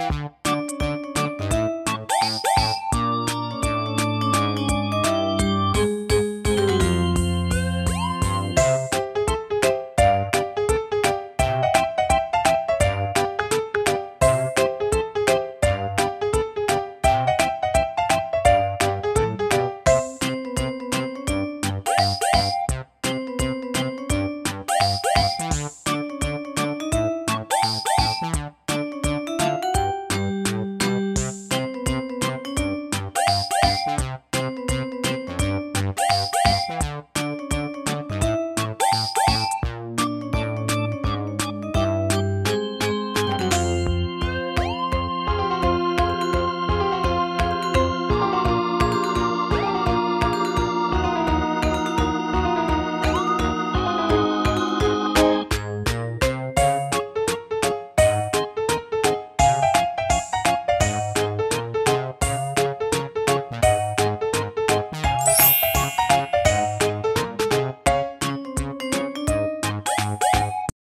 you Woo!